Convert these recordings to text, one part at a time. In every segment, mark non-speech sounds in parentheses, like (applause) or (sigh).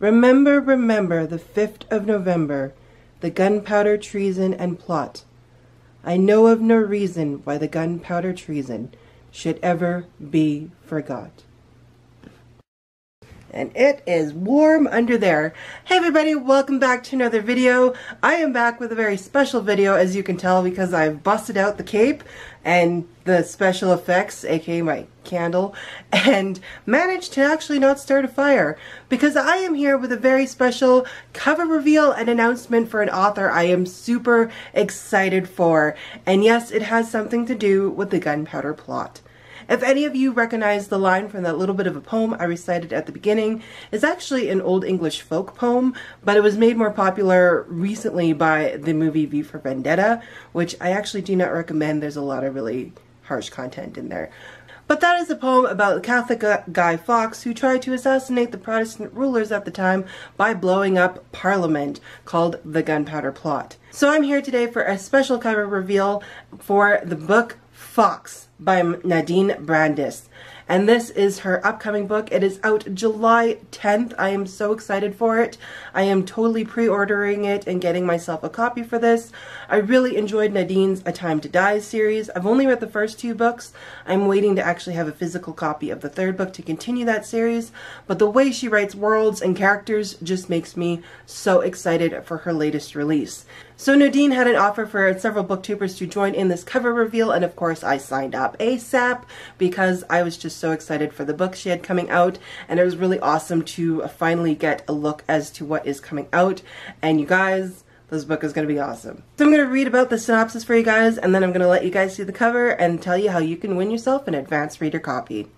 Remember, remember the 5th of November, the gunpowder treason and plot. I know of no reason why the gunpowder treason should ever be forgot and it is warm under there. Hey everybody, welcome back to another video. I am back with a very special video as you can tell because I've busted out the cape and the special effects, aka my candle, (laughs) and managed to actually not start a fire because I am here with a very special cover reveal and announcement for an author I am super excited for. And yes, it has something to do with the gunpowder plot. If any of you recognize the line from that little bit of a poem I recited at the beginning, it's actually an Old English folk poem, but it was made more popular recently by the movie V for Vendetta, which I actually do not recommend. There's a lot of really harsh content in there. But that is a poem about the Catholic Guy Fawkes who tried to assassinate the Protestant rulers at the time by blowing up Parliament, called the Gunpowder Plot. So I'm here today for a special cover reveal for the book Fawkes by Nadine Brandes. And this is her upcoming book. It is out July 10th. I am so excited for it. I am totally pre-ordering it and getting myself a copy for this. I really enjoyed Nadine's A Time to Die series. I've only read the first two books. I'm waiting to actually have a physical copy of the third book to continue that series. But the way she writes worlds and characters just makes me so excited for her latest release. So Nadine had an offer for several booktubers to join in this cover reveal and of course I signed up ASAP because I was just so excited for the book she had coming out and it was really awesome to finally get a look as to what is coming out and you guys this book is going to be awesome. So I'm going to read about the synopsis for you guys and then I'm going to let you guys see the cover and tell you how you can win yourself an advanced reader copy.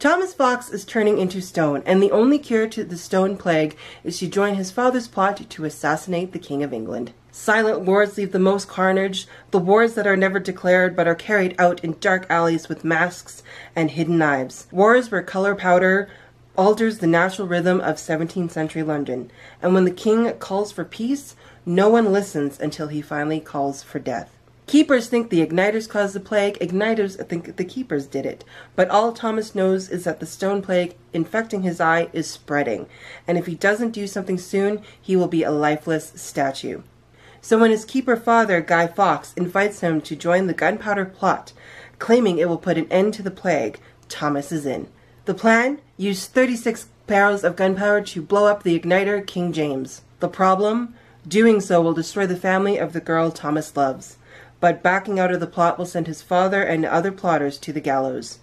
Thomas Fawkes is turning into stone, and the only cure to the stone plague is to join his father's plot to assassinate the King of England. Silent wars leave the most carnage, the wars that are never declared but are carried out in dark alleys with masks and hidden knives. Wars where color powder alters the natural rhythm of 17th century London, and when the king calls for peace, no one listens until he finally calls for death. Keepers think the igniters caused the plague, igniters think the keepers did it. But all Thomas knows is that the stone plague infecting his eye is spreading, and if he doesn't do something soon, he will be a lifeless statue. So when his keeper father, Guy Fawkes, invites him to join the gunpowder plot, claiming it will put an end to the plague, Thomas is in. The plan? Use 36 barrels of gunpowder to blow up the igniter King James. The problem? Doing so will destroy the family of the girl Thomas loves. But backing out of the plot will send his father and other plotters to the gallows.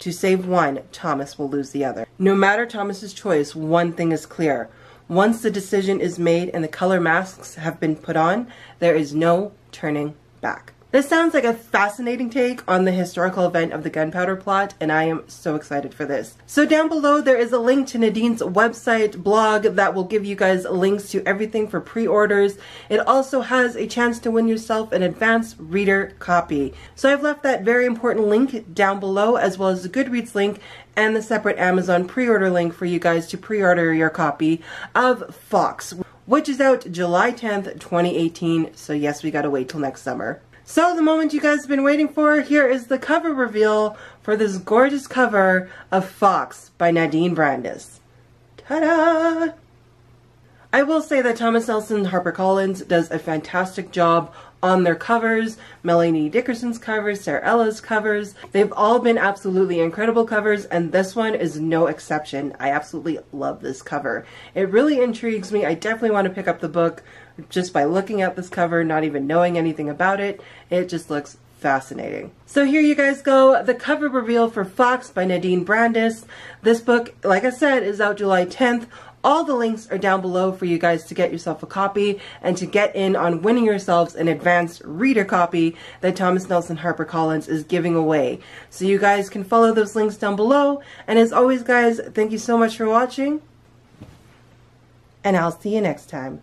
To save one, Thomas will lose the other. No matter Thomas's choice, one thing is clear. Once the decision is made and the color masks have been put on, there is no turning back. This sounds like a fascinating take on the historical event of the gunpowder plot, and I am so excited for this. So down below there is a link to Nadine's website blog that will give you guys links to everything for pre-orders. It also has a chance to win yourself an advanced reader copy. So I've left that very important link down below as well as the Goodreads link and the separate Amazon pre-order link for you guys to pre-order your copy of Fawkes, which is out July 10th, 2018. So yes, we gotta wait till next summer. So the moment you guys have been waiting for, here is the cover reveal for this gorgeous cover of Fawkes by Nadine Brandes. Ta-da! I will say that Thomas Nelson HarperCollins does a fantastic job on their covers, Melanie Dickerson's covers, Sara Ella's covers. They've all been absolutely incredible covers, and this one is no exception. I absolutely love this cover. It really intrigues me. I definitely want to pick up the book just by looking at this cover, not even knowing anything about it. It just looks fascinating. So here you guys go, the cover reveal for Fawkes by Nadine Brandes. This book, like I said, is out July 10th. All the links are down below for you guys to get yourself a copy and to get in on winning yourselves an advanced reader copy that Thomas Nelson HarperCollins is giving away. So you guys can follow those links down below. And as always, guys, thank you so much for watching. And I'll see you next time.